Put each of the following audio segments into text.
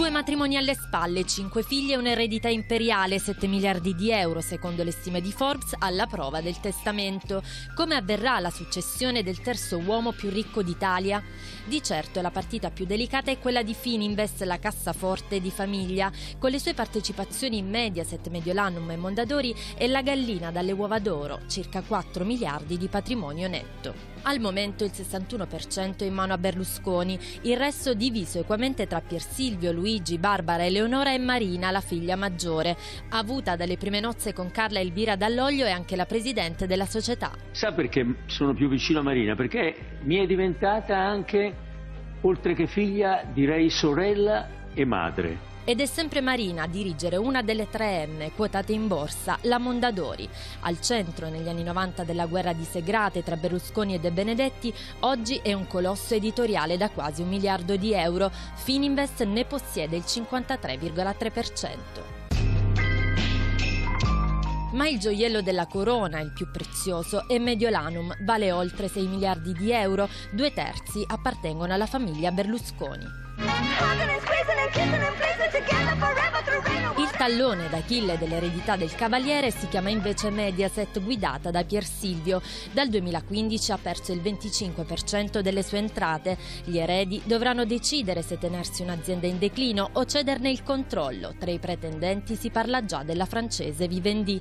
Due matrimoni alle spalle, cinque figli e un'eredità imperiale, 7 miliardi di euro, secondo le stime di Forbes, alla prova del testamento. Come avverrà la successione del terzo uomo più ricco d'Italia? Di certo la partita più delicata è quella di Fininvest, la cassaforte di famiglia, con le sue partecipazioni in Mediaset, Mediolanum e Mondadori e la gallina dalle uova d'oro, circa 4 miliardi di patrimonio netto. Al momento il 61% è in mano a Berlusconi, il resto diviso equamente tra Pier Silvio, Luigi, Barbara, Eleonora e Marina, la figlia maggiore, avuta dalle prime nozze con Carla Elvira Dall'Oglio e anche la presidente della società. Sa perché sono più vicino a Marina? Perché mi è diventata anche, oltre che figlia, direi sorella e madre. Ed è sempre Marina a dirigere una delle tre M quotate in borsa, la Mondadori. Al centro negli anni 90 della guerra di Segrate tra Berlusconi e De Benedetti, oggi è un colosso editoriale da quasi un miliardo di euro. Fininvest ne possiede il 53,3%. Ma il gioiello della corona, il più prezioso, è Mediolanum, vale oltre 6 miliardi di euro, due terzi appartengono alla famiglia Berlusconi. Il tallone d'Achille dell'eredità del Cavaliere si chiama invece Mediaset, guidata da Pier Silvio. Dal 2015 ha perso il 25% delle sue entrate. Gli eredi dovranno decidere se tenersi un'azienda in declino o cederne il controllo. Tra i pretendenti si parla già della francese Vivendi.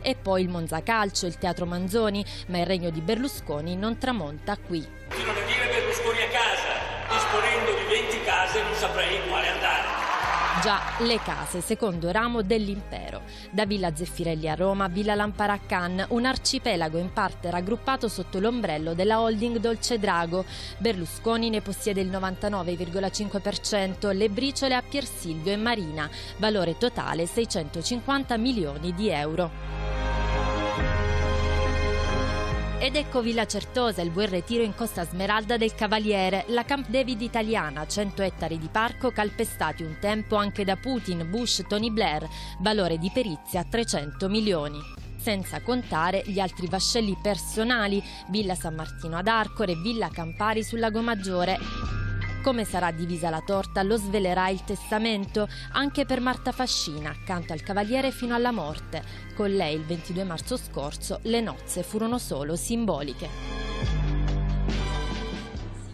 E poi il Monza Calcio, il Teatro Manzoni, ma il regno di Berlusconi non tramonta qui. Fino a dire Berlusconi a casa, disponendo di 20 case non saprei in quale andare. Già, le case, secondo ramo dell'impero. Da Villa Zeffirelli a Roma Villa Lampara a Cannes, un arcipelago in parte raggruppato sotto l'ombrello della holding Dolce Drago. Berlusconi ne possiede il 99,5%, le briciole a Pier Silvio e Marina, valore totale 650 milioni di euro. Ed ecco Villa Certosa, il buon ritiro in Costa Smeralda del Cavaliere, la Camp David italiana, 100 ettari di parco calpestati un tempo anche da Putin, Bush, Tony Blair, valore di perizia 300 milioni. Senza contare gli altri vascelli personali, Villa San Martino ad Arcore e Villa Campari sul Lago Maggiore. Come sarà divisa la torta lo svelerà il testamento anche per Marta Fascina, accanto al Cavaliere fino alla morte. Con lei il 22 marzo scorso le nozze furono solo simboliche.